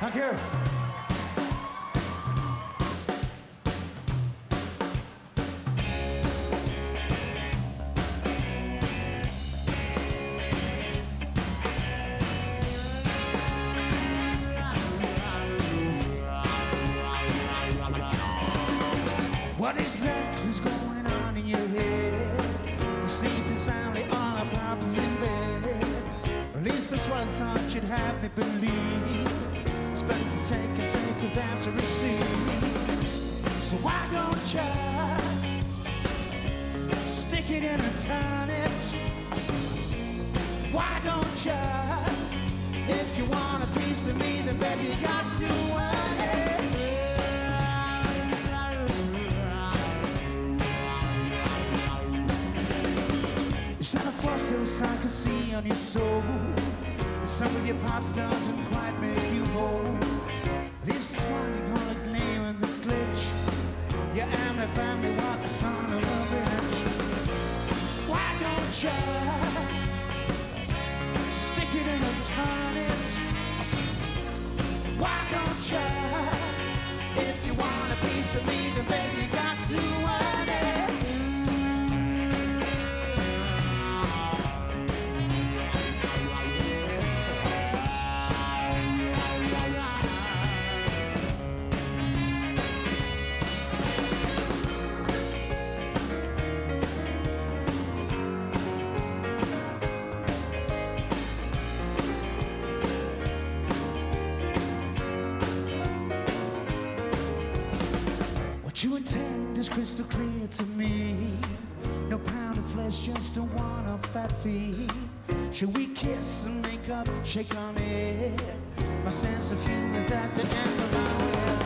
Thank you. What exactly's going on in your head? The sleeping soundly all our problems in bed. At least that's what I thought you'd have me believe. It's better to take and take without to receive. So why don't you stick it in and turn it? Why don't you? If you want a piece of me, then baby you got to earn it. Is that a force else I can see on your soul? The sum of your parts doesn't quite you least it's one you call a gleam and the glitch. Your family family want the son of a bitch. Why don't you stick it in a turn it? Why don't you? Is crystal clear to me. No pound of flesh, just a one of fat feet. Should we kiss and make up, shake on it? My sense of humor's at the end of my lips.